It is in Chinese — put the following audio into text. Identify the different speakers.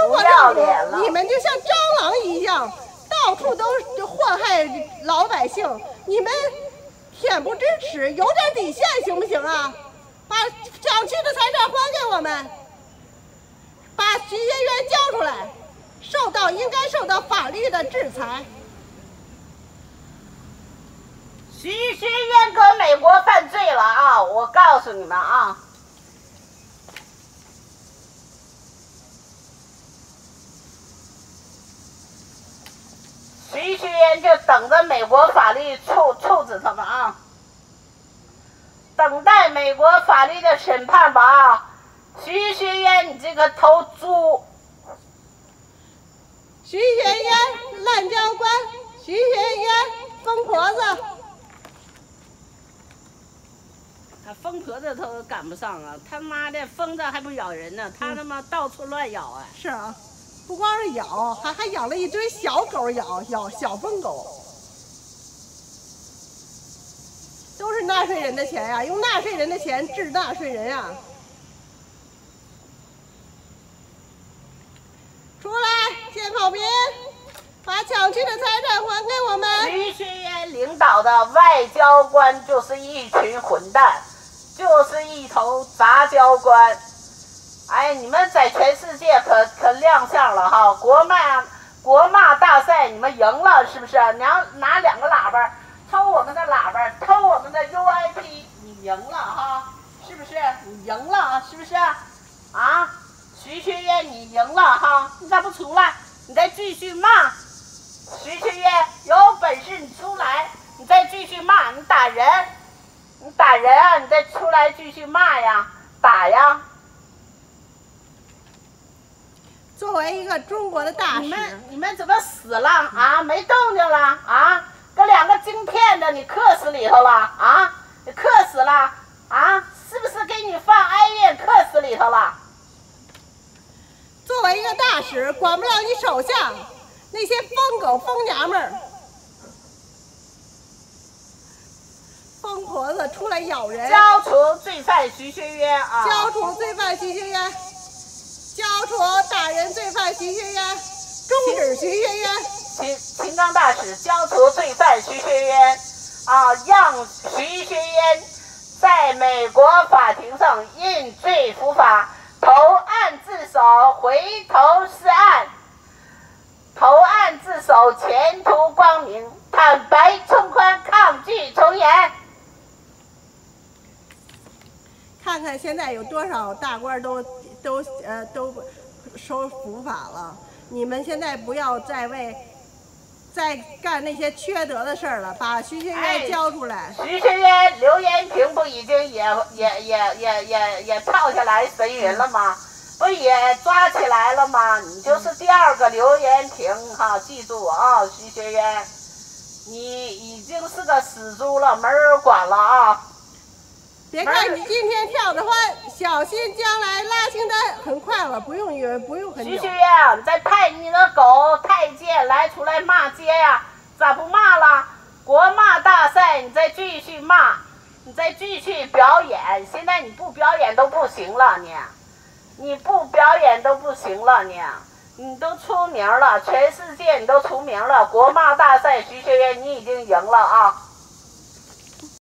Speaker 1: 中国政府，你们就像蟑螂一样，到处都祸害老百姓，你们恬不知耻，有点底线行不行啊？把厂区的财产还给我们，把徐学员交出来，受到应该受到法律的制裁。
Speaker 2: 徐学渊搁美国犯罪了啊！我告诉你们啊。徐学员就等着美国法律处处置他们啊，等待美国法律的审判吧啊！徐学渊，你这个头猪！
Speaker 1: 徐学渊，滥交官！徐学渊，疯婆子！
Speaker 2: 他疯婆子都赶不上啊！他妈的，疯子还不咬人呢，他他妈到处乱咬啊！
Speaker 1: 是啊。不光是咬，还还养了一堆小狗咬咬小疯狗，都是纳税人的钱呀，用纳税人的钱治纳税人呀！出来，见跑兵，把抢去的财产还给我们！
Speaker 2: 徐学渊领导的外交官就是一群混蛋，就是一头杂交官。哎，你们在全世界可可亮相了哈！国骂国骂大赛，你们赢了是不是？拿拿两个喇叭抽我们的喇叭，们的 UIP，你赢了哈！是不是？你赢了是不是？啊，徐学渊，你赢了哈！你咋不出来？你再继续骂，徐学渊，有本事你出来，你再继续骂，你打人，你打人啊！你再出来继续骂呀，打呀！
Speaker 1: 作为一个中国的大使，
Speaker 2: 你们你们怎么死了啊？没动静了啊？搁两个晶片的你克死里头了啊？你克死了啊？是不是给你放哀怨克死里头了？
Speaker 1: 作为一个大使，管不了你手下那些疯狗疯娘们儿、疯婆子出来咬人。
Speaker 2: 交出罪犯徐学渊啊！
Speaker 1: 交出罪犯徐学渊。交出打人罪犯徐学渊，终止徐学渊。
Speaker 2: 秦秦刚大使交出罪犯徐学渊，啊，让徐学渊在美国法庭上认罪伏法，投案自首，回头是岸。投案自首，前途光明，坦白从宽，抗拒从严。
Speaker 1: 看看现在有多少大官都。都呃都收伏法了，你们现在不要再为再干那些缺德的事儿了，把徐学渊交出来。
Speaker 2: 徐学渊、刘延平不已经也也也也也也跳下来神云了吗？不也抓起来了吗？你就是第二个刘延平哈，记住啊，徐学渊，你已经是个死猪了，没人管了啊。
Speaker 1: 别看你今天跳的欢，小心将来拉清单很快了，不用为不用很久。
Speaker 2: 徐学渊，你再派你的出来骂街呀？咋不骂了？国骂大赛，你再继续骂，你再继续表演。现在你不表演都不行了，你，你不表演都不行了，你，你都出名了，全世界你都出名了。国骂大赛，徐学员，你已经赢了啊！